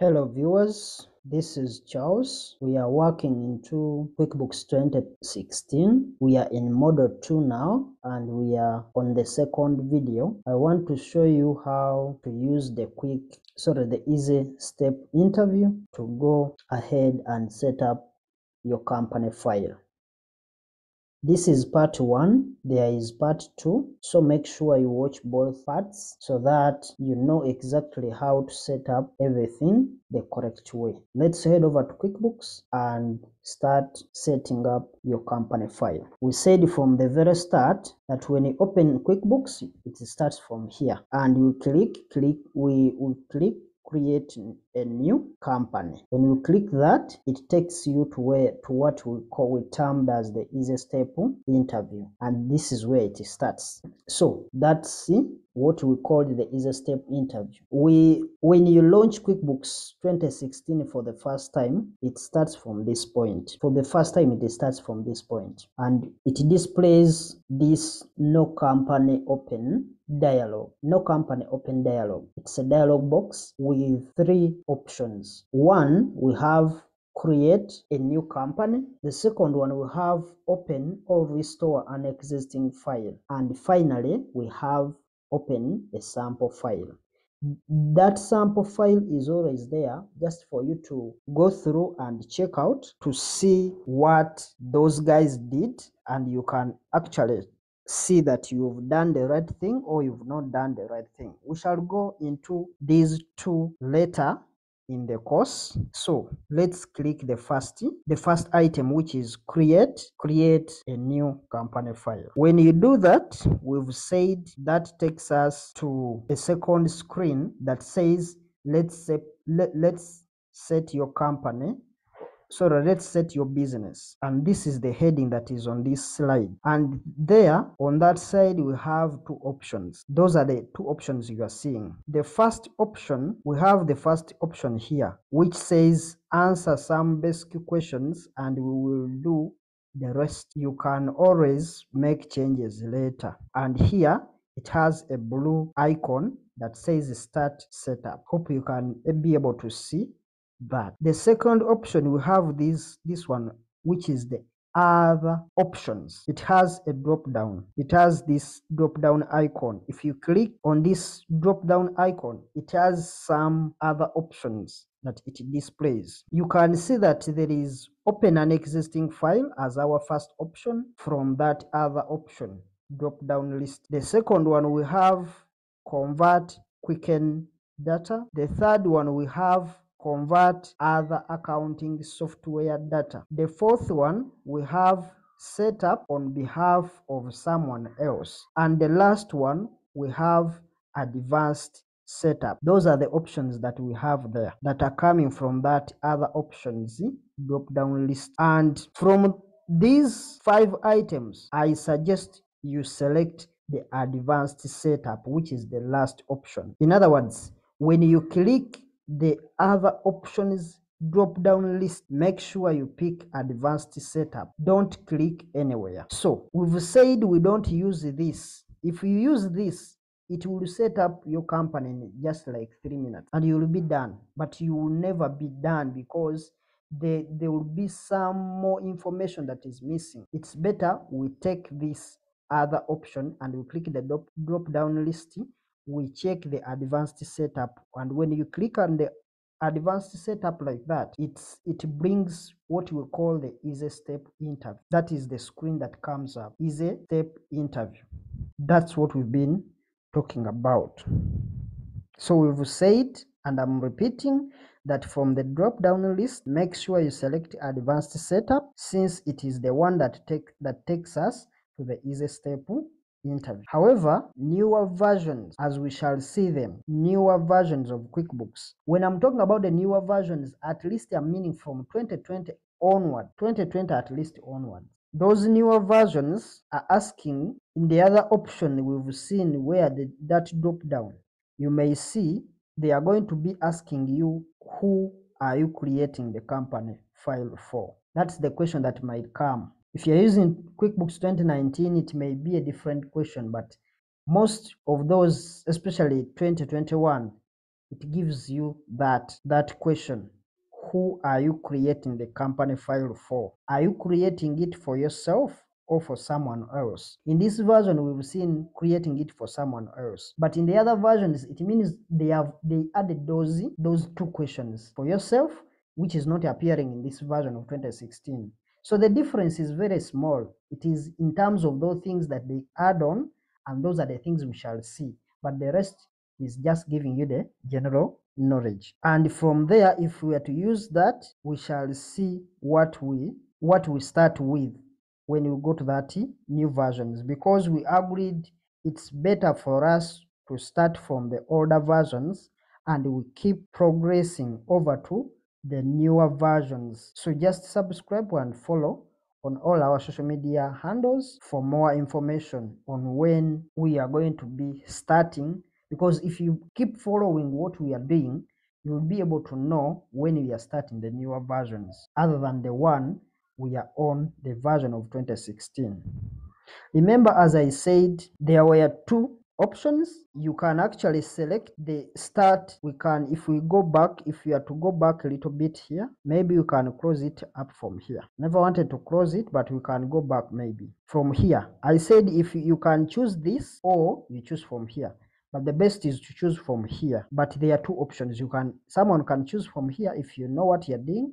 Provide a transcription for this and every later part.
Hello viewers, this is Charles. We are working into QuickBooks 2016. We are in Model 2 now and we are on the second video. I want to show you how to use the quick, sorry, the easy step interview to go ahead and set up your company file. This is part one, there is part two. So make sure you watch both parts so that you know exactly how to set up everything the correct way. Let's head over to QuickBooks and start setting up your company file. We said from the very start that when you open QuickBooks, it starts from here and you click, click, we will click create a new company. When you click that, it takes you to where to what we call we termed as the easy step interview, and this is where it starts. So that's what we call the easy step interview. We when you launch QuickBooks 2016 for the first time, it starts from this point. For the first time, it starts from this point, and it displays this no company open dialog no company open dialog it's a dialog box with three options. One we have create a new company. The second one we have open or restore an existing file. And finally we have open a sample file. That sample file is always there just for you to go through and check out to see what those guys did. And you can actually see that you've done the right thing or you've not done the right thing. We shall go into these two later in the course. So let's click the first, the first item, which is create, create a new company file. When you do that, we've said that takes us to a second screen that says, let's set, let, let's set your company so let's set your business. And this is the heading that is on this slide. And there on that side we have two options. Those are the two options you are seeing. The first option we have the first option here which says answer some basic questions and we will do the rest. You can always make changes later. And here it has a blue icon that says start setup. Hope you can be able to see that. The second option, we have this, this one, which is the other options. It has a drop down. It has this drop down icon. If you click on this drop down icon, it has some other options that it displays. You can see that there is open an existing file as our first option from that other option drop down list. The second one we have convert quicken data. The third one we have convert other accounting software data. The fourth one, we have set up on behalf of someone else. And the last one, we have advanced setup. Those are the options that we have there that are coming from that other options drop down list. And from these five items, I suggest you select the advanced setup, which is the last option. In other words, when you click the other options drop down list make sure you pick advanced setup. Don't click anywhere. So we've said we don't use this. If you use this it will set up your company in just like three minutes and you will be done. But you will never be done because there, there will be some more information that is missing. It's better we take this other option and we click the drop, drop down list we check the advanced setup. And when you click on the advanced setup like that it's it brings what we call the easy step interview. That is the screen that comes up. Easy step interview. That's what we've been talking about. So we've said and i'm repeating that from the drop down list make sure you select advanced setup since it is the one that take that takes us to the easy step interview. However, newer versions, as we shall see them, newer versions of QuickBooks. When I'm talking about the newer versions, at least I'm meaning from 2020 onward, 2020 at least onward. Those newer versions are asking in the other option we've seen where the, that drop down, you may see they are going to be asking you who are you creating the company file for. That's the question that might come if you're using QuickBooks 2019, it may be a different question, but most of those, especially 2021, it gives you that that question. Who are you creating the company file for? Are you creating it for yourself or for someone else? In this version we've seen creating it for someone else but in the other versions it means they have they added those those two questions for yourself which is not appearing in this version of 2016 so the difference is very small. It is in terms of those things that they add on and those are the things we shall see. But the rest is just giving you the general knowledge. And from there if we are to use that we shall see what we what we start with when we go to that new versions. Because we agreed it's better for us to start from the older versions and we keep progressing over to the newer versions. So just subscribe and follow on all our social media handles for more information on when we are going to be starting. Because if you keep following what we are doing you will be able to know when we are starting the newer versions other than the one we are on the version of 2016 remember as i said there were two options. You can actually select the start. We can if we go back if you are to go back a little bit here maybe you can close it up from here. Never wanted to close it but we can go back maybe from here. I said if you can choose this or you choose from here. But the best is to choose from here. But there are two options. You can someone can choose from here if you know what you're doing.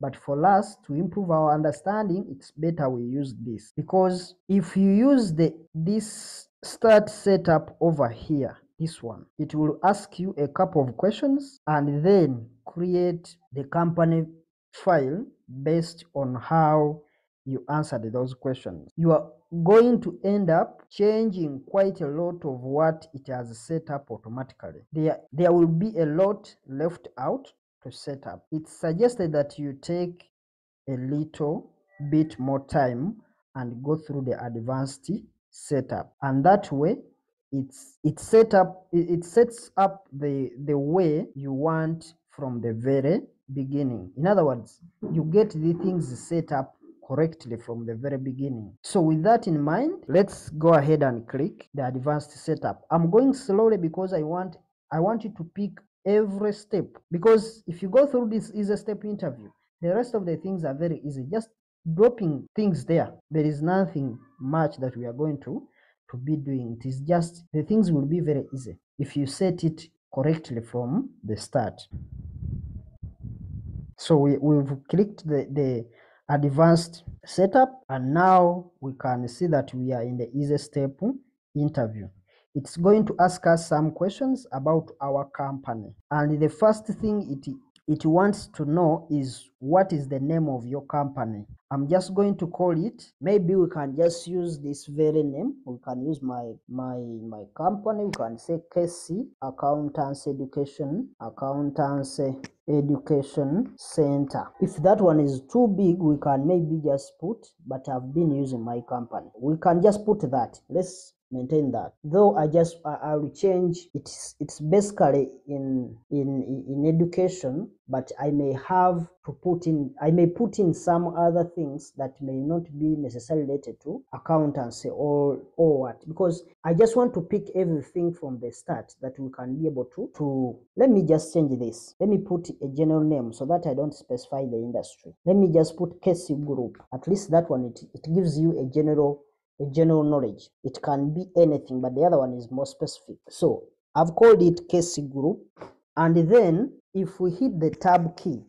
But for us to improve our understanding it's better we use this. Because if you use the this start setup over here this one. It will ask you a couple of questions and then create the company file based on how you answered those questions. You are going to end up changing quite a lot of what it has set up automatically. There there will be a lot left out to set up. It's suggested that you take a little bit more time and go through the advanced setup. And that way it's it's set up it it sets up the the way you want from the very beginning. In other words you get the things set up correctly from the very beginning. So with that in mind let's go ahead and click the advanced setup. I'm going slowly because i want i want you to pick every step. Because if you go through this easy step interview the rest of the things are very easy. Just dropping things there. There is nothing much that we are going to to be doing. It is just the things will be very easy if you set it correctly from the start. So we, we've clicked the, the advanced setup and now we can see that we are in the easy step interview. It's going to ask us some questions about our company. And the first thing it it wants to know is what is the name of your company. I'm just going to call it. Maybe we can just use this very name. We can use my my my company. We can say kc accountants education Accountants education center. If that one is too big we can maybe just put but i've been using my company. We can just put that. Let's maintain that. Though i just i, will change it's it's basically in in in education but i may have to put in i may put in some other things that may not be necessarily related to accountancy or or what. Because i just want to pick everything from the start that we can be able to to let me just change this. Let me put a general name so that i don't specify the industry. Let me just put kc group. At least that one it, it gives you a general a general knowledge. It can be anything, but the other one is more specific. So I've called it KC group. And then if we hit the tab key,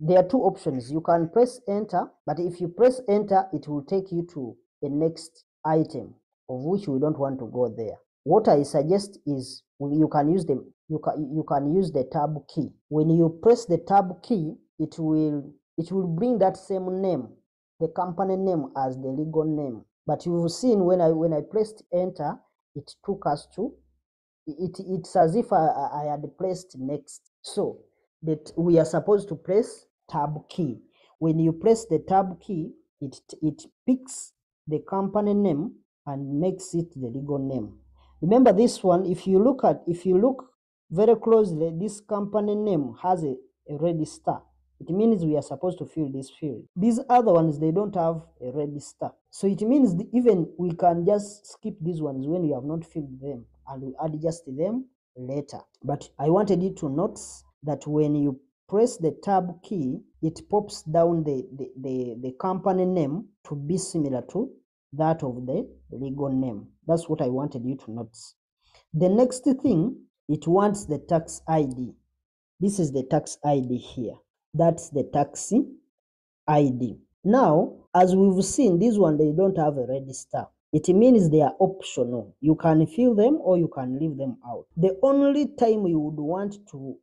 there are two options. You can press enter, but if you press enter, it will take you to the next item of which we don't want to go there. What I suggest is you can use the you can you can use the tab key. When you press the tab key, it will it will bring that same name, the company name as the legal name but you've seen when I when I pressed enter, it took us to it. It's as if I, I had pressed next. So that we are supposed to press tab key. When you press the tab key, it it picks the company name and makes it the legal name. Remember this one. If you look at if you look very closely, this company name has a, a red star. It means we are supposed to fill this field. These other ones, they don't have a red star. So it means the, even we can just skip these ones when we have not filled them and we add just them later. But I wanted you to notice that when you press the tab key, it pops down the, the, the, the company name to be similar to that of the legal name. That's what I wanted you to notice. The next thing, it wants the tax ID. This is the tax ID here. That's the tax ID. Now, as we've seen, this one, they don't have a register. It means they are optional. You can fill them or you can leave them out. The only time you would want to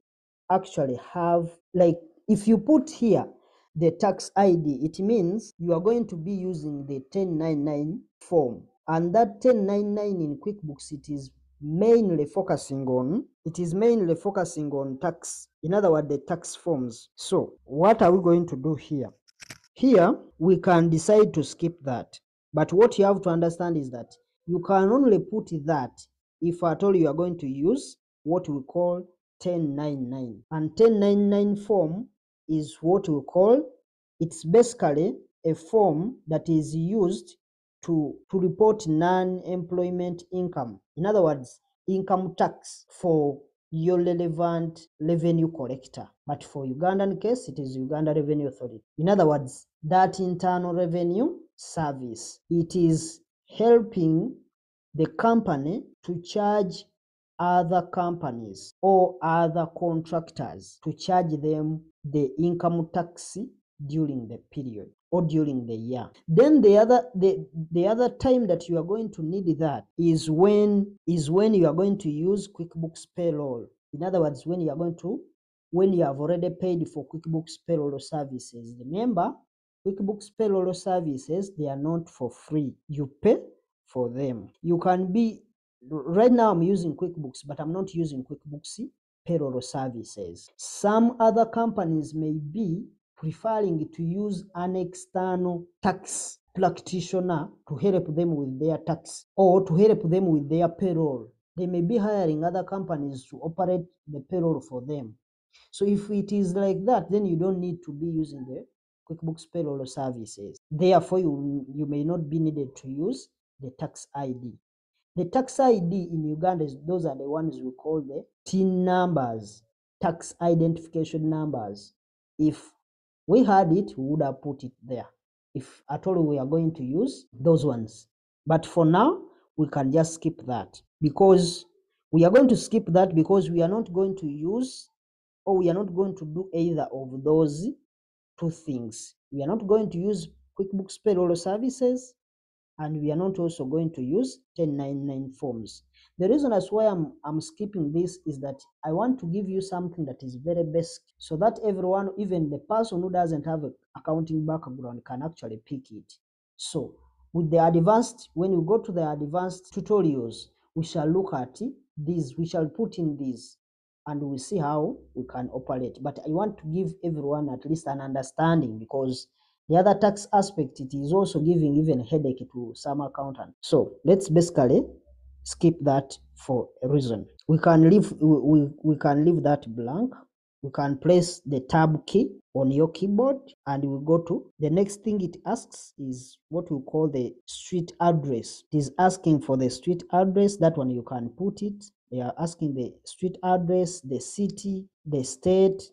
actually have, like, if you put here the tax ID, it means you are going to be using the 1099 form. And that 1099 in QuickBooks, it is mainly focusing on it is mainly focusing on tax in other words the tax forms. So what are we going to do here? Here we can decide to skip that. But what you have to understand is that you can only put that if at all you are going to use what we call 1099 and 1099 form is what we call it's basically a form that is used to, to report non-employment income. In other words, income tax for your relevant revenue collector. But for Ugandan case, it is Uganda Revenue Authority. In other words, that internal revenue service. It is helping the company to charge other companies or other contractors to charge them the income tax during the period or during the year. Then the other the, the other time that you are going to need that is when is when you are going to use quickbooks payroll. In other words when you are going to when you have already paid for quickbooks payroll services. Remember quickbooks payroll services they are not for free. You pay for them. You can be right now i'm using quickbooks but i'm not using quickbooks payroll services. Some other companies may be preferring to use an external tax practitioner to help them with their tax or to help them with their payroll. They may be hiring other companies to operate the payroll for them. So if it is like that, then you don't need to be using the QuickBooks payroll services. Therefore, you, you may not be needed to use the tax ID. The tax ID in Uganda, is, those are the ones we call the TIN numbers, tax identification numbers. If we had it, we would have put it there. If at all we are going to use those ones. But for now, we can just skip that because we are going to skip that because we are not going to use or we are not going to do either of those two things. We are not going to use QuickBooks payroll services and we are not also going to use 1099 forms. The reason as why I'm, I'm skipping this is that I want to give you something that is very basic so that everyone, even the person who doesn't have a accounting background can actually pick it. So with the advanced, when you go to the advanced tutorials, we shall look at these, we shall put in these and we'll see how we can operate. But I want to give everyone at least an understanding because the other tax aspect, it is also giving even headache to some accountant. So let's basically skip that for a reason. We can leave we, we, we can leave that blank. We can place the tab key on your keyboard and we go to the next thing it asks is what we call the street address. It is asking for the street address. That one you can put it. They are asking the street address, the city, the state,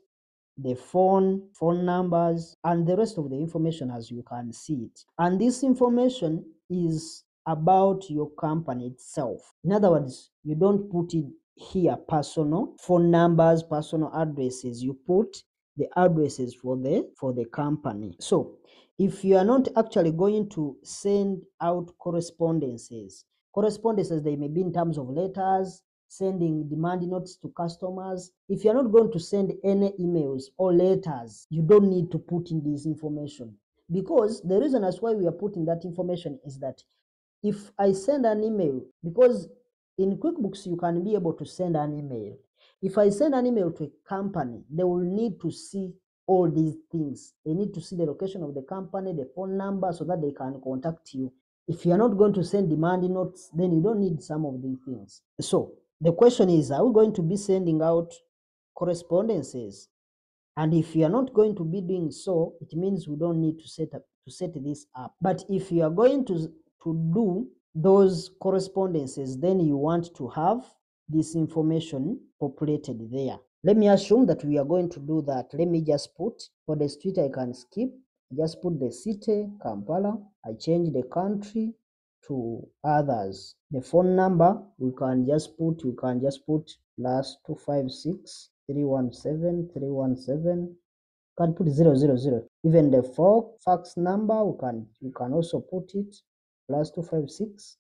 the phone, phone numbers, and the rest of the information as you can see it. And this information is about your company itself. In other words, you don't put it here personal phone numbers, personal addresses. You put the addresses for the for the company. So if you are not actually going to send out correspondences, correspondences they may be in terms of letters, sending demand notes to customers. If you're not going to send any emails or letters, you don't need to put in this information. Because the reason as why we are putting that information is that if I send an email, because in QuickBooks you can be able to send an email. If I send an email to a company, they will need to see all these things. They need to see the location of the company, the phone number, so that they can contact you. If you are not going to send demand notes, then you don't need some of these things. So the question is, are we going to be sending out correspondences? And if you are not going to be doing so, it means we don't need to set up to set this up. But if you are going to to do those correspondences, then you want to have this information populated there. Let me assume that we are going to do that. Let me just put for the street I can skip. Just put the city, Kampala. I change the country to others. The phone number we can just put, we can just put plus 256 317 317 can put 000 even the four fax number we can we can also put it plus 256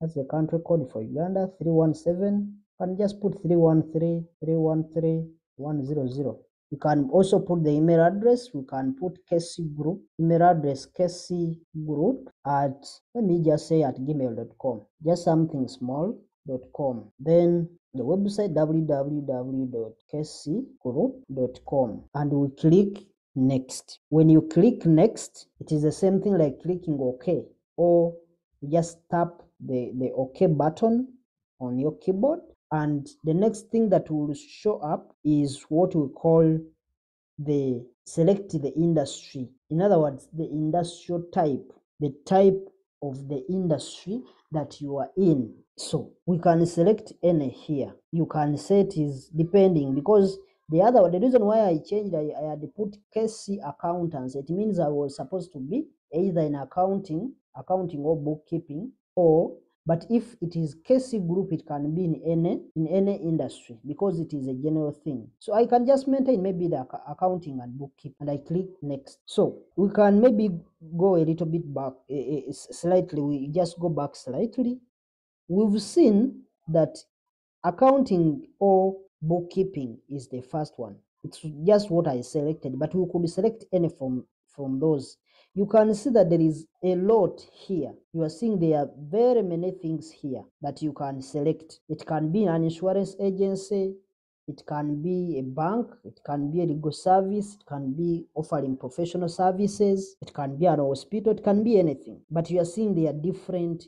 that's the country code for uganda 317 can just put 313 313 100 you can also put the email address. We can put kc group email address kc group at let me just say at gmail.com just something small dot com. Then the website www.kcgroup.com and we click next. When you click next it is the same thing like clicking ok. Or just tap the the ok button on your keyboard and the next thing that will show up is what we call the select the industry. In other words the industrial type the type of the industry that you are in. So we can select any here. You can set is depending because the other the reason why i changed i, I had put kc accountants it means i was supposed to be either in accounting accounting or bookkeeping or but if it is KC group, it can be in any in any industry because it is a general thing. So I can just maintain maybe the accounting and bookkeeping, and I click next. So we can maybe go a little bit back, slightly. We just go back slightly. We've seen that accounting or bookkeeping is the first one. It's just what I selected, but we could select any from from those. You can see that there is a lot here. You are seeing there are very many things here that you can select. It can be an insurance agency, it can be a bank, it can be a legal service, it can be offering professional services, it can be an hospital, it can be anything. But you are seeing there are different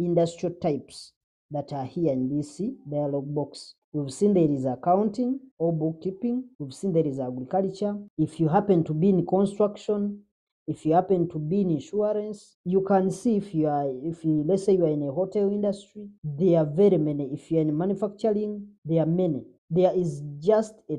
industrial types that are here in this dialog box. We've seen there is accounting or bookkeeping. We've seen there is agriculture. If you happen to be in construction, if you happen to be in insurance, you can see if you are, if you, let's say you are in a hotel industry, there are very many. If you're in manufacturing, there are many. There is just a,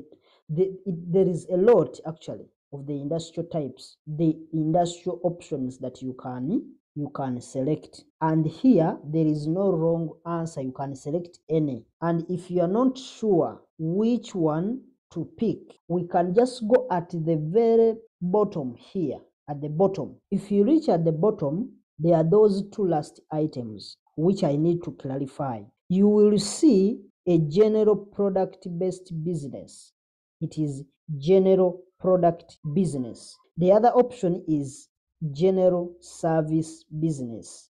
the, it, there is a lot actually of the industrial types, the industrial options that you can you can select and here there is no wrong answer you can select any and if you are not sure which one to pick we can just go at the very bottom here at the bottom. If you reach at the bottom there are those two last items which i need to clarify. You will see a general product based business. It is general product business. The other option is general service business.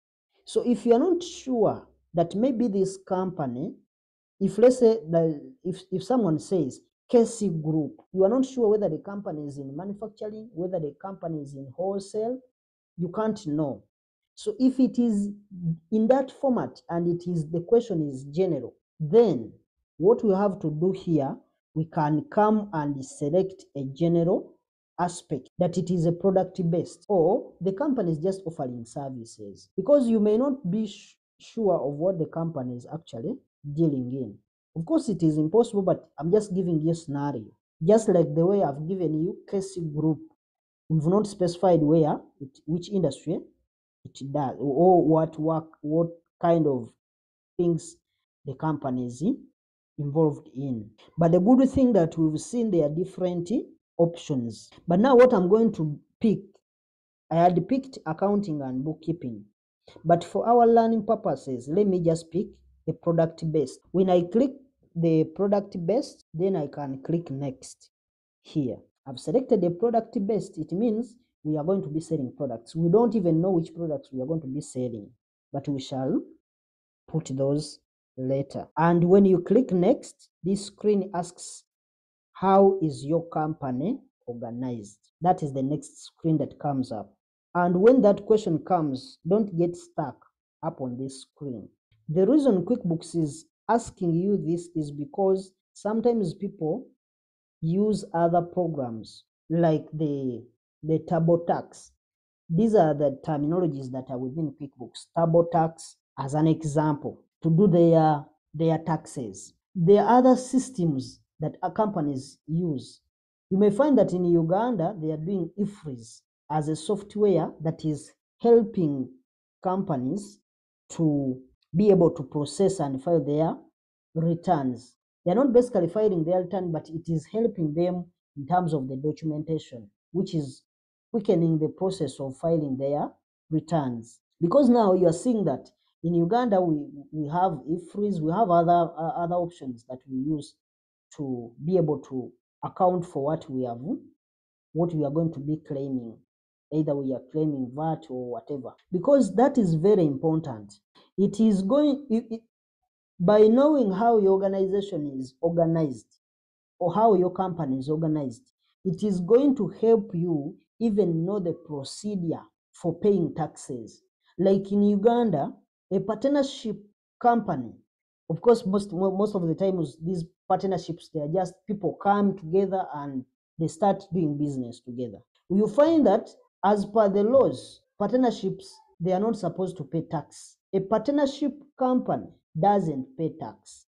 So if you are not sure that maybe this company, if let's say that if, if someone says KC Group, you are not sure whether the company is in manufacturing, whether the company is in wholesale, you can't know. So if it is in that format and it is the question is general, then what we have to do here, we can come and select a general aspect that it is a product based or the company is just offering services. Because you may not be sure of what the company is actually dealing in of course it is impossible but i'm just giving you a scenario. Just like the way i've given you KC group we've not specified where it, which industry it does or what work what kind of things the company is involved in. But the good thing that we've seen there are different options. But now what i'm going to pick i had picked accounting and bookkeeping. But for our learning purposes let me just pick a product based. When i click the product based then i can click next here. I've selected the product based it means we are going to be selling products. We don't even know which products we are going to be selling but we shall put those later. And when you click next this screen asks how is your company organized? That is the next screen that comes up. And when that question comes don't get stuck up on this screen. The reason quickbooks is asking you this is because sometimes people use other programs like the the TurboTax. These are the terminologies that are within QuickBooks. TurboTax, as an example, to do their their taxes. There are other systems that companies use. You may find that in Uganda, they are doing EFRIS as a software that is helping companies to be able to process and file their returns. They are not basically filing their return, but it is helping them in terms of the documentation, which is quickening the process of filing their returns. Because now you are seeing that in Uganda we, we have EFRIS, we have other uh, other options that we use to be able to account for what we have, what we are going to be claiming. Either we are claiming VAT or whatever, because that is very important. It is going by knowing how your organization is organized or how your company is organized, it is going to help you even know the procedure for paying taxes. Like in Uganda, a partnership company, of course, most most of the times these partnerships they are just people come together and they start doing business together. You find that as per the laws, partnerships they are not supposed to pay tax. A partnership company doesn't pay tax.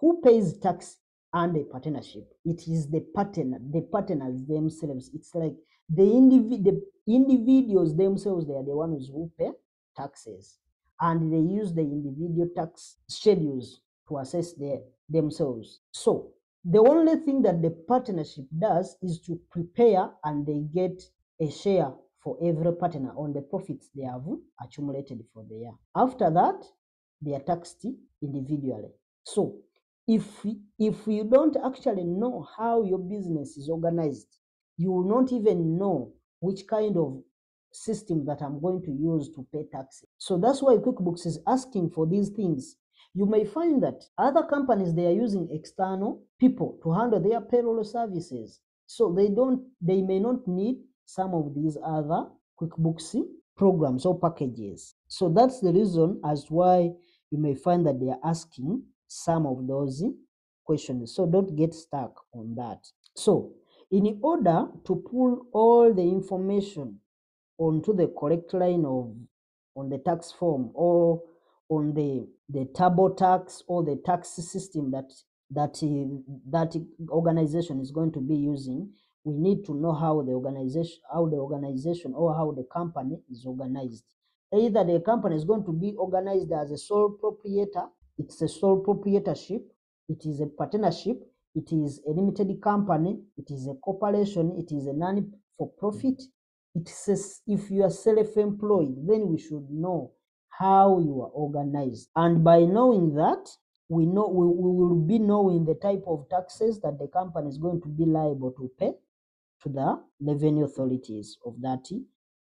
Who pays tax and a partnership? It is the partner, the partners themselves. It's like the, indivi- the individuals themselves, they are the ones who pay taxes. And they use the individual tax schedules to assess their, themselves. So the only thing that the partnership does is to prepare and they get a share for every partner on the profits they have accumulated for the year. After that, they are taxed individually. So if if you don't actually know how your business is organized, you will not even know which kind of system that I'm going to use to pay taxes. So that's why QuickBooks is asking for these things. You may find that other companies they are using external people to handle their payroll services. So they don't they may not need some of these other QuickBooks programs or packages. So that's the reason as why you may find that they are asking some of those questions. So don't get stuck on that. So in order to pull all the information onto the correct line of on the tax form or on the the turbo tax or the tax system that that that organization is going to be using we need to know how the organization how the organization or how the company is organized. Either the company is going to be organized as a sole proprietor it's a sole proprietorship it is a partnership it is a limited company it is a corporation it is a non for profit it says if you are self-employed then we should know how you are organized. And by knowing that we know we, we will be knowing the type of taxes that the company is going to be liable to pay to the revenue authorities of that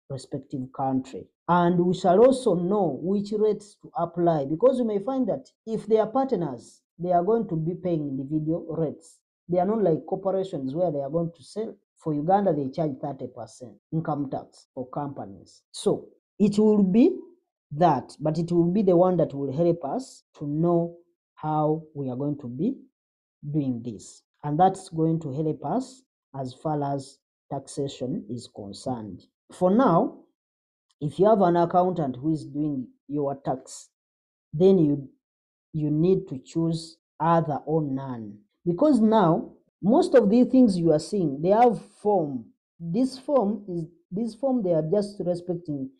respective country. And we shall also know which rates to apply because you may find that if they are partners, they are going to be paying individual rates. They are not like corporations where they are going to sell. For Uganda, they charge 30% income tax for companies. So it will be that, but it will be the one that will help us to know how we are going to be doing this. And that's going to help us as far as taxation is concerned. For now, if you have an accountant who is doing your tax, then you you need to choose other or none. Because now most of the things you are seeing, they have form. This form is this form they are just respecting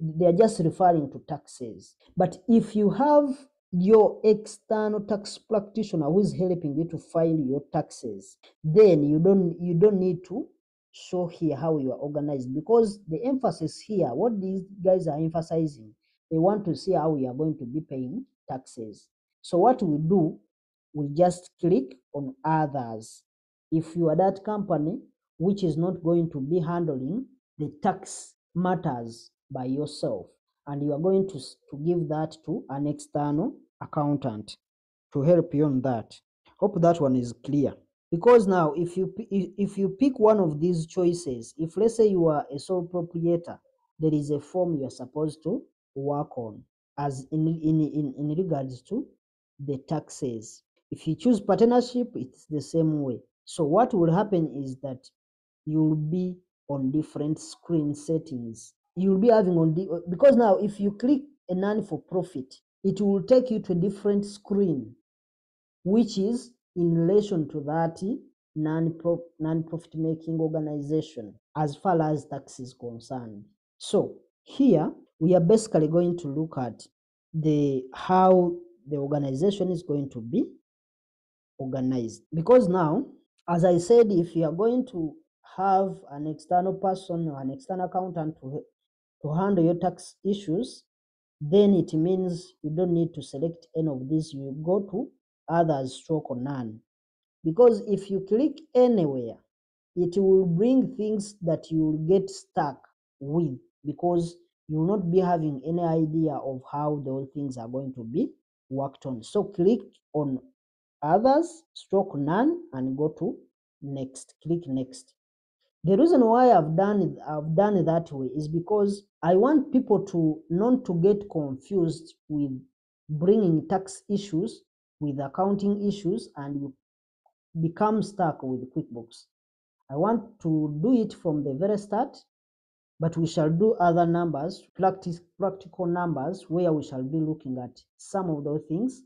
they are just referring to taxes. But if you have your external tax practitioner who is helping you to file your taxes, then you don't you don't need to show here how you are organized because the emphasis here, what these guys are emphasizing, they want to see how we are going to be paying taxes. So what we do, we just click on others. If you are that company which is not going to be handling the tax matters by yourself, and you are going to, to give that to an external accountant to help you on that. Hope that one is clear. Because now, if you if you pick one of these choices, if let's say you are a sole proprietor, there is a form you are supposed to work on, as in in in, in regards to the taxes. If you choose partnership, it's the same way. So what will happen is that you'll be on different screen settings. You'll be having on the because now if you click a non for profit, it will take you to a different screen, which is in relation to that non-pro- non-profit making organization as far as tax is concerned. So here we are basically going to look at the how the organization is going to be organized because now as i said if you are going to have an external person or an external accountant to, to handle your tax issues then it means you don't need to select any of these. You go to others stroke or none. Because if you click anywhere it will bring things that you will get stuck with because you will not be having any idea of how those things are going to be worked on. So click on others stroke none and go to next. Click next the reason why i've done it i've done it that way is because i want people to not to get confused with bringing tax issues with accounting issues and you become stuck with quickbooks. I want to do it from the very start but we shall do other numbers practice practical numbers where we shall be looking at some of those things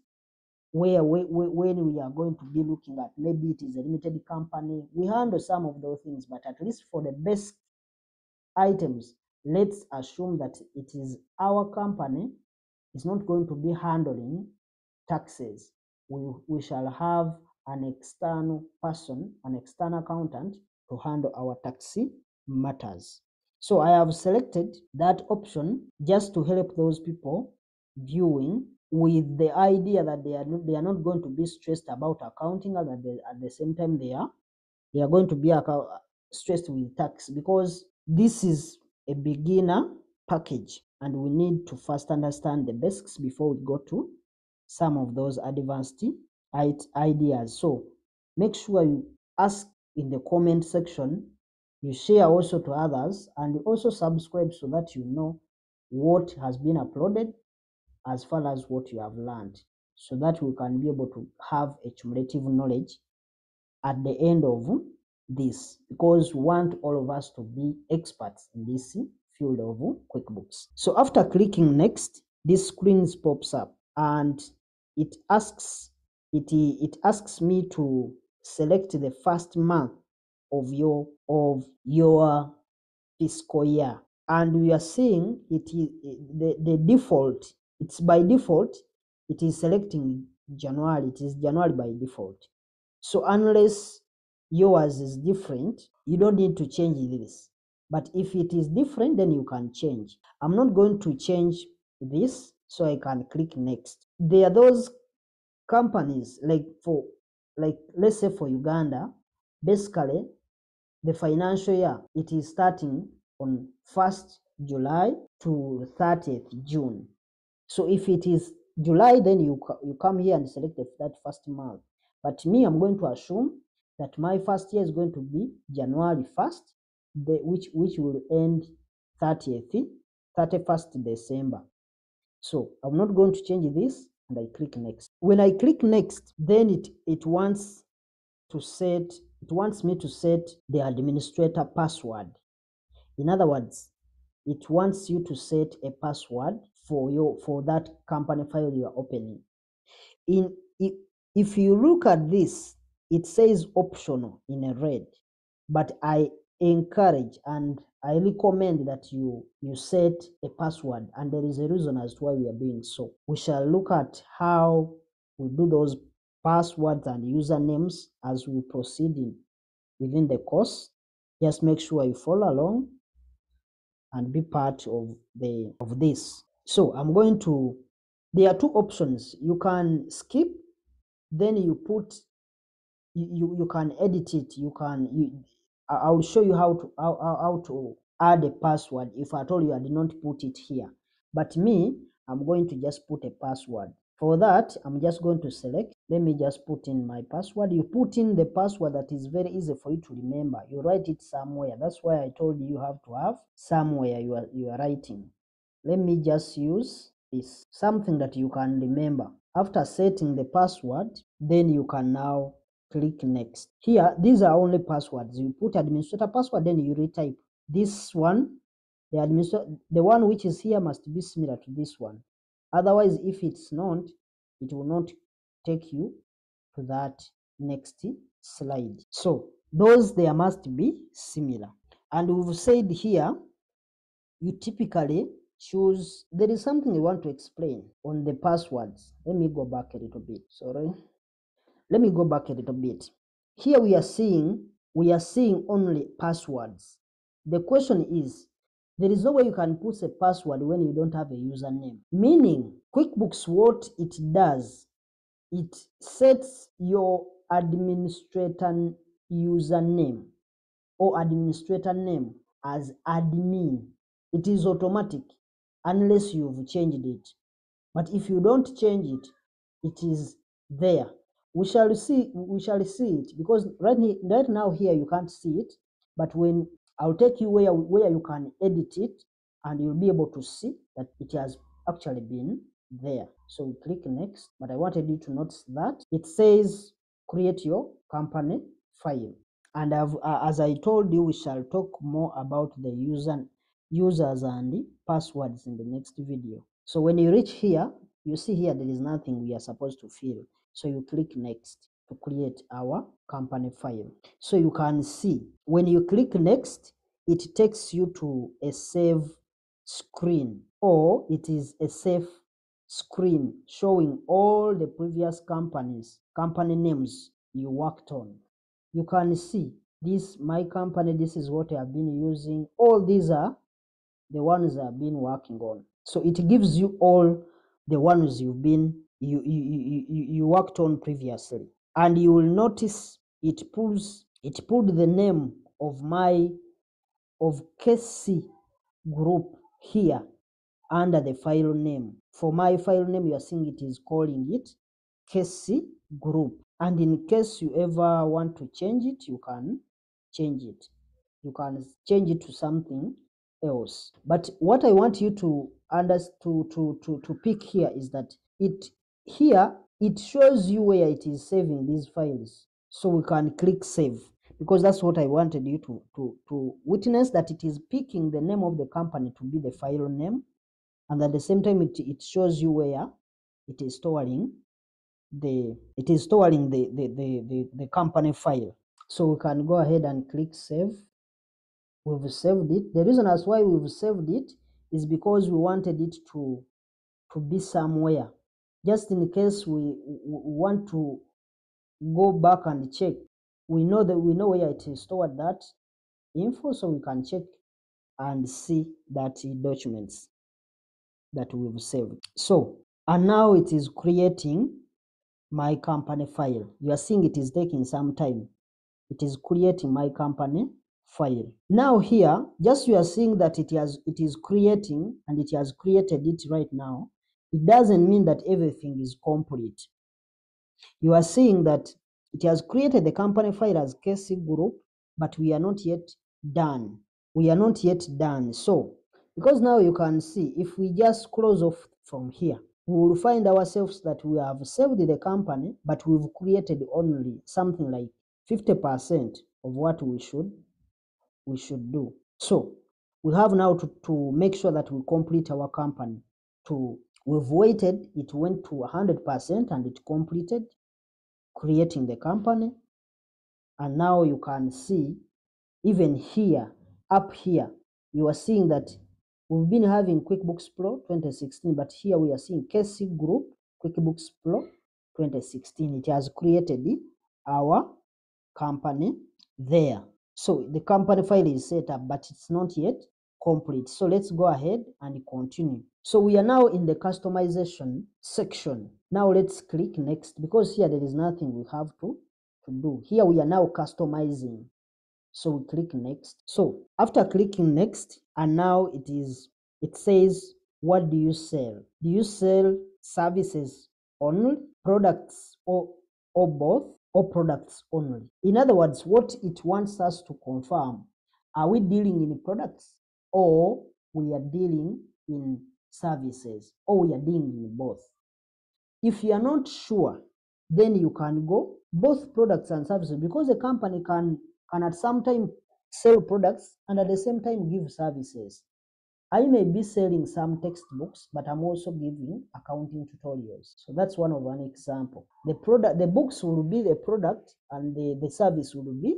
where we, when we are going to be looking at maybe it is a limited company. We handle some of those things but at least for the best items let's assume that it is our company is not going to be handling taxes. We, we shall have an external person an external accountant to handle our taxi matters. So i have selected that option just to help those people viewing with the idea that they are not, they are not going to be stressed about accounting and at the, at the same time they are they are going to be stressed with tax because this is a beginner package and we need to first understand the basics before we go to some of those advanced ideas. So make sure you ask in the comment section you share also to others and also subscribe so that you know what has been uploaded as far as what you have learned so that we can be able to have a cumulative knowledge at the end of this. Because we want all of us to be experts in this field of quickbooks. So after clicking next this screen pops up and it asks it it asks me to select the first month of your of your fiscal year. And we are seeing it is the, the default it's by default it is selecting january it is january by default. So unless yours is different you don't need to change this. But if it is different then you can change. I'm not going to change this so i can click next. There are those companies like for like let's say for uganda basically the financial year it is starting on 1st july to 30th june so if it is july then you you come here and select that first month but me i'm going to assume that my first year is going to be january 1st the, which which will end 30th 31st december so I'm not going to change this and I click next. When I click next, then it, it wants to set, it wants me to set the administrator password. In other words, it wants you to set a password for your for that company file you are opening. In if, if you look at this, it says optional in a red, but I encourage and I recommend that you you set a password, and there is a reason as to why we are doing so. We shall look at how we do those passwords and usernames as we proceed in, within the course. Just make sure you follow along and be part of the of this. So I'm going to. There are two options. You can skip, then you put you, you can edit it. You can you I I will show you how to how, how, to add a password. If at all you I did not put it here. But me i'm going to just put a password. For that i'm just going to select. Let me just put in my password. You put in the password that is very easy for you to remember. You write it somewhere. That's why i told you you have to have somewhere you are you are writing let me just use this something that you can remember. After setting the password then you can now click next. Here these are only passwords. You put administrator password then you retype. This one the administrator the one which is here must be similar to this one. Otherwise, if it's not, it will not take you to that next slide. So those there must be similar. And we've said here, you typically choose, there is something I want to explain on the passwords. Let me go back a little bit, sorry. Let me go back a little bit. Here we are seeing, we are seeing only passwords. The question is, there is no way you can put a password when you don't have a username. Meaning, QuickBooks, what it does, it sets your administrator username or administrator name as admin. It is automatic unless you've changed it. But if you don't change it, it is there. We shall see we shall see it because right, right now here you can't see it, but when I'll take you where where you can edit it and you'll be able to see that it has actually been there. So we click next, but I wanted you to notice that it says create your company file. And I've, uh, as I told you, we shall talk more about the user users and passwords in the next video. So when you reach here, you see here there is nothing we are supposed to fill. So you click next to create our company file. So you can see when you click next, it takes you to a save screen or it is a safe screen showing all the previous companies, company names you worked on. You can see this my company, this is what I have been using. All these are the ones I've been working on. So it gives you all the ones you've been you you, you, you worked on previously. And you will notice it pulls it pulled the name of my of KC group here under the file name. For my file name, you are seeing it is calling it KC group. And in case you ever want to change it, you can change it. You can change it to something else. But what I want you to understand to, to, to, to pick here is that it here it shows you where it is saving these files. So we can click save because that's what I wanted you to, to, to witness that it is picking the name of the company to be the file name and at the same time it, it shows you where it is storing the it is storing the the, the, the the company file so we can go ahead and click save we've saved it the reason as why we've saved it is because we wanted it to to be somewhere just in case we, we want to go back and check we know that we know where it is stored that info so we can check and see that documents that we've saved. So, and now it is creating my company file. You are seeing it is taking some time. It is creating my company file. Now here, just you are seeing that it has it is creating and it has created it right now. It doesn't mean that everything is complete. You are seeing that it has created the company file as KC group, but we are not yet done. We are not yet done. So, because now you can see, if we just close off from here, we will find ourselves that we have saved the company, but we've created only something like 50% of what we should we should do. So we have now to, to make sure that we complete our company. To we've waited, it went to 100% and it completed creating the company. And now you can see even here, up here, you are seeing that we've been having QuickBooks Pro 2016, but here we are seeing KC Group QuickBooks Pro 2016. It has created our company there. So the company file is set up, but it's not yet complete. So let's go ahead and continue. So we are now in the customization section. Now let's click next because here there is nothing we have to, to do. Here we are now customizing. So we click next. So after clicking next, and now it is, it says, what do you sell? Do you sell services only, products or, or both, or products only? In other words, what it wants us to confirm, are we dealing in products or we are dealing in services or we are dealing in both? If you are not sure, then you can go both products and services because a company can can at some time sell products and at the same time give services. I may be selling some textbooks, but I'm also giving accounting tutorials. So that's one of an example. The product, the books will be the product, and the, the service will be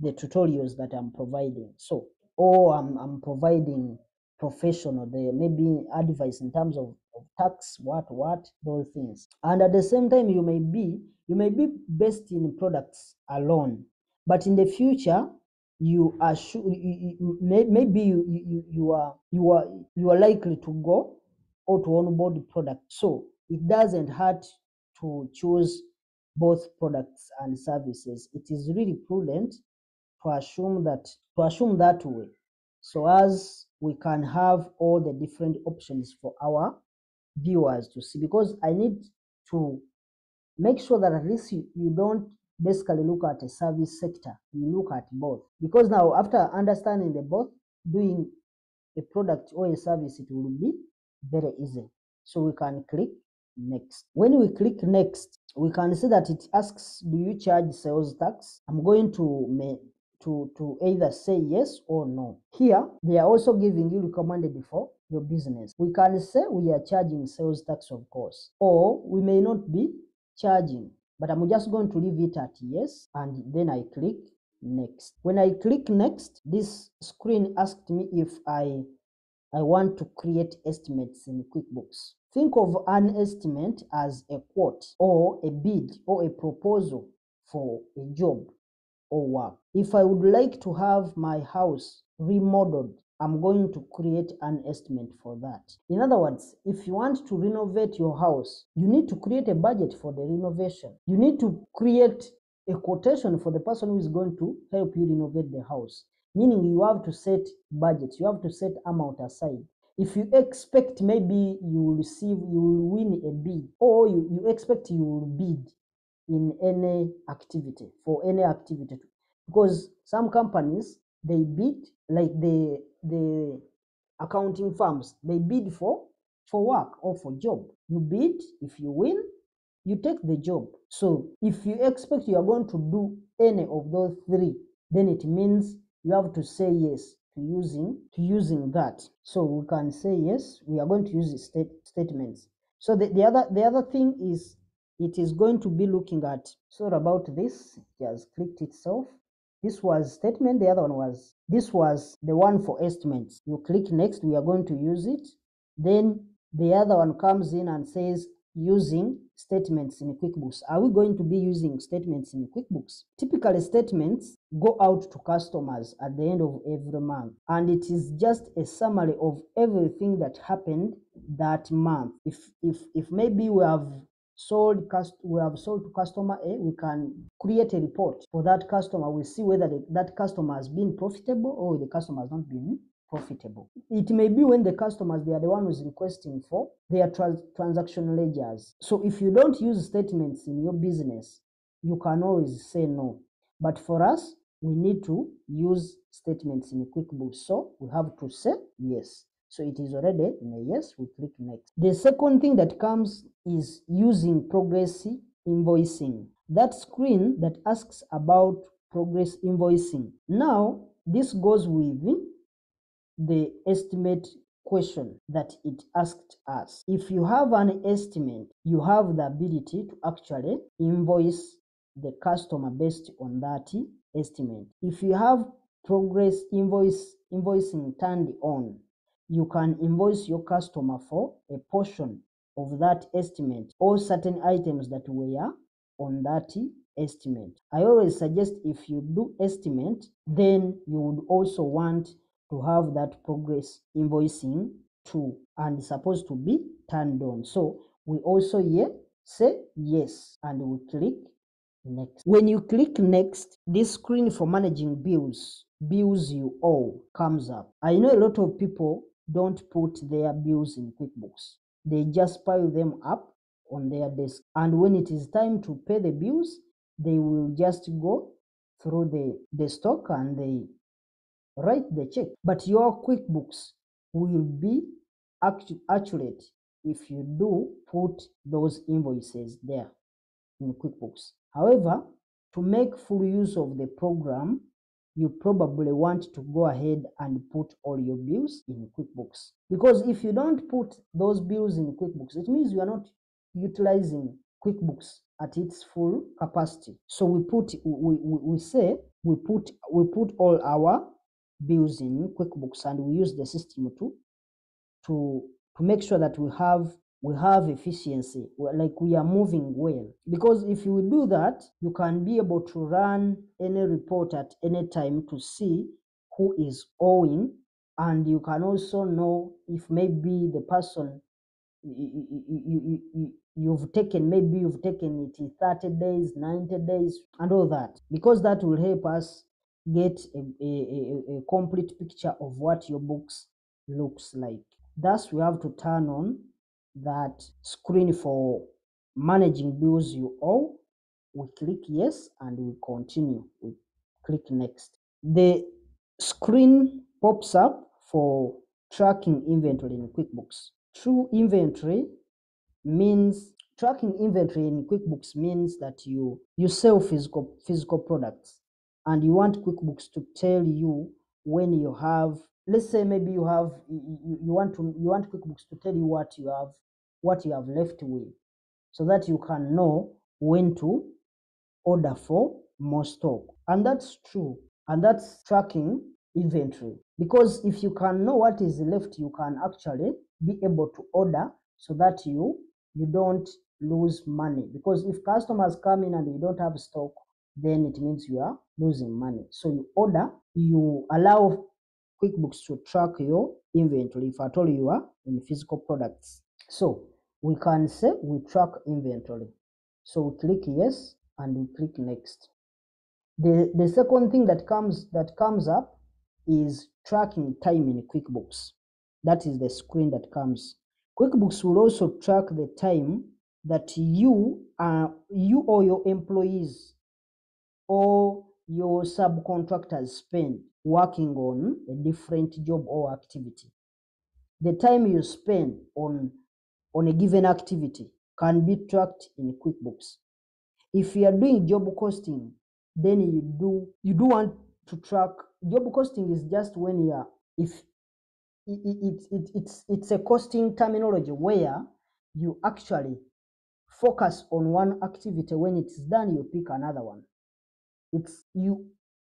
the tutorials that I'm providing. So, or I'm, I'm providing professional, the maybe advice in terms of, of tax, what, what, those things. And at the same time, you may be you may be based in products alone, but in the future, you are sure maybe you, you you are you are you are likely to go or to onboard product. So it doesn't hurt to choose both products and services. It is really prudent to assume that to assume that way so as we can have all the different options for our viewers to see because i need to make sure that at least you, you don't basically look at a service sector you look at both. Because now after understanding the both doing a product or a service it will be very easy. So we can click next. When we click next we can see that it asks do you charge sales tax? I'm going to to, to either say yes or no. Here, they are also giving you recommended for your business. We can say we are charging sales tax, of course, or we may not be charging, but I'm just going to leave it at yes, and then I click next. When I click next, this screen asked me if I I want to create estimates in QuickBooks. Think of an estimate as a quote or a bid or a proposal for a job or work. If I would like to have my house remodeled, I'm going to create an estimate for that. In other words, if you want to renovate your house, you need to create a budget for the renovation. You need to create a quotation for the person who is going to help you renovate the house. Meaning you have to set budgets, you have to set amount aside. If you expect maybe you will receive, you will win a bid, or you, you expect you will bid in any activity for any activity because some companies they bid like the the accounting firms they bid for for work or for job. You bid if you win you take the job. So if you expect you are going to do any of those three then it means you have to say yes to using to using that. So we can say yes we are going to use state statements. So the, the other the other thing is it is going to be looking at sorry about this it has clicked itself this was statement. The other one was this was the one for estimates. You click next we are going to use it. Then the other one comes in and says using statements in quickbooks. Are we going to be using statements in quickbooks? Typically statements go out to customers at the end of every month and it is just a summary of everything that happened that month. If if if maybe we have sold we have sold to customer A, we can create a report for that customer. We see whether the, that customer has been profitable or the customer has not been profitable. It may be when the customers they are the one who's requesting for their trans- transaction ledgers. So if you don't use statements in your business, you can always say no. But for us, we need to use statements in QuickBooks. So we have to say yes. So it is already yes, we click next. The second thing that comes is using progress invoicing. That screen that asks about progress invoicing. Now, this goes with the estimate question that it asked us. If you have an estimate, you have the ability to actually invoice the customer based on that estimate. If you have progress invoice invoicing turned on, you can invoice your customer for a portion of that estimate or certain items that were on that estimate. I always suggest if you do estimate, then you would also want to have that progress invoicing too and supposed to be turned on. So we also here say yes and we click next. When you click next, this screen for managing bills, bills you owe comes up. I know a lot of people don't put their bills in QuickBooks. They just pile them up on their desk. And when it is time to pay the bills, they will just go through the, the stock and they write the check. But your QuickBooks will be actu- accurate if you do put those invoices there in QuickBooks. However, to make full use of the program, you probably want to go ahead and put all your bills in QuickBooks. Because if you don't put those bills in QuickBooks, it means you are not utilizing QuickBooks at its full capacity. So we put we, we, we say we put we put all our bills in QuickBooks and we use the system to to to make sure that we have we have efficiency. Like we are moving well. Because if you do that you can be able to run any report at any time to see who is owing. And you can also know if maybe the person you, you, you, you've taken maybe you've taken it in 30 days 90 days and all that. Because that will help us get a, a, a, a complete picture of what your books looks like. Thus we have to turn on that screen for managing bills you owe we click yes and we continue. We click next. The screen pops up for tracking inventory in quickbooks. True inventory means tracking inventory in quickbooks means that you you sell physical physical products and you want quickbooks to tell you when you have let's say maybe you have you, you want to you want quickbooks to tell you what you have what you have left with so that you can know when to order for more stock. And that's true and that's tracking inventory because if you can know what is left you can actually be able to order so that you you don't lose money. Because if customers come in and you don't have stock then it means you are losing money. So you order you allow quickbooks to track your inventory if at all you are in physical products. So we can say we track inventory. So we click yes and we click next. The the second thing that comes that comes up is tracking time in quickbooks. That is the screen that comes. Quickbooks will also track the time that you are you or your employees or your subcontractors spend working on a different job or activity. The time you spend on on a given activity can be tracked in quickbooks. If you are doing job costing then you do you do want to track. Job costing is just when you are if it, it, it, it, it's it's a costing terminology where you actually focus on one activity. When it's done you pick another one. It's you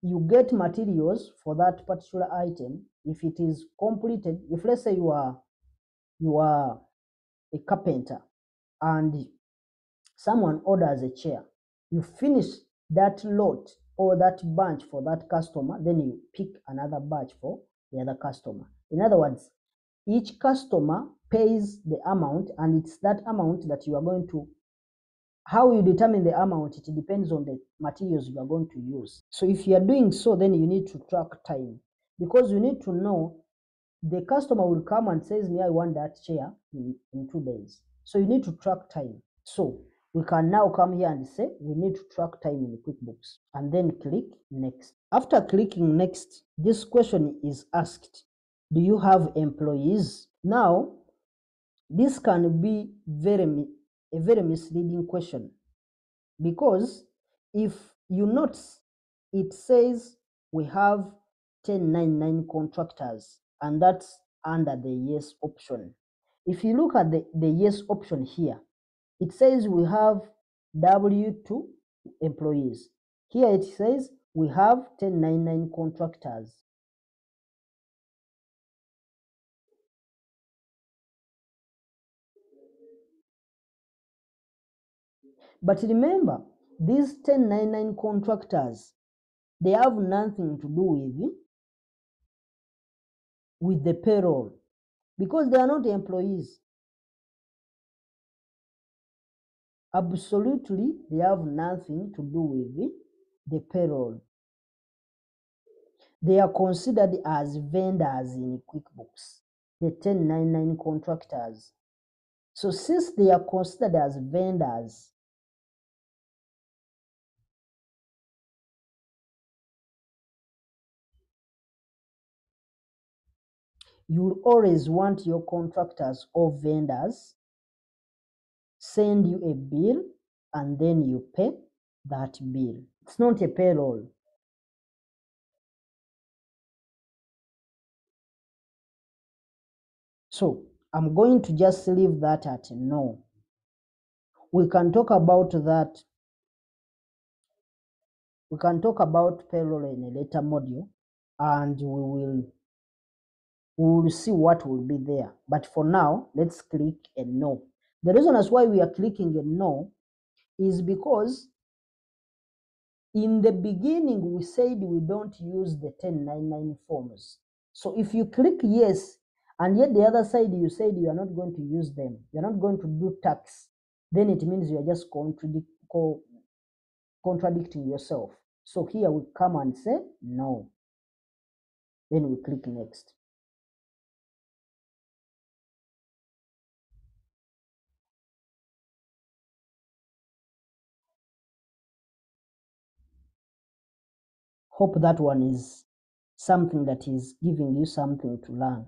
you get materials for that particular item if it is completed if let's say you are you are a carpenter and someone orders a chair you finish that lot or that bunch for that customer then you pick another batch for the other customer. In other words each customer pays the amount and it's that amount that you are going to how you determine the amount it depends on the materials you are going to use. So if you are doing so then you need to track time. Because you need to know the customer will come and says me i want that chair in, in two days. So you need to track time. So we can now come here and say we need to track time in quickbooks. And then click next. After clicking next this question is asked do you have employees? Now this can be very a very misleading question. Because if you notice it says we have 1099 contractors and that's under the yes option. If you look at the, the yes option here it says we have w2 employees. Here it says we have 1099 contractors But remember, these 1099 contractors, they have nothing to do with, with the payroll because they are not employees. Absolutely, they have nothing to do with the payroll. They are considered as vendors in QuickBooks, the 1099 contractors. So, since they are considered as vendors, you'll always want your contractors or vendors send you a bill and then you pay that bill. It's not a payroll. So I'm going to just leave that at no. We can talk about that. We can talk about payroll in a later module and we will we will see what will be there. But for now, let's click a no. The reason as why we are clicking a no is because in the beginning we said we don't use the 1099 forms. So if you click yes, and yet the other side you said you are not going to use them, you're not going to do tax, then it means you are just contradic co contradicting yourself. So here we come and say no. Then we click next. Hope that one is something that is giving you something to learn.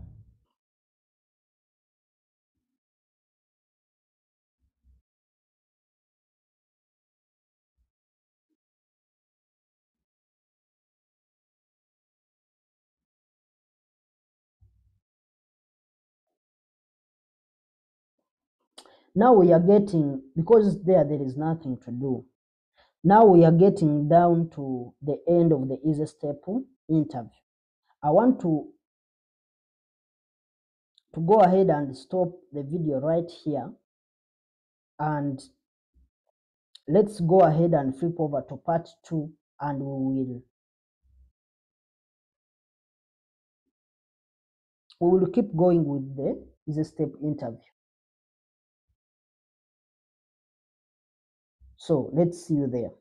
Now we are getting, because there there is nothing to do. Now we are getting down to the end of the easy step interview. I want to to go ahead and stop the video right here and let's go ahead and flip over to part two and we will we will keep going with the easy step interview. So let's see you there.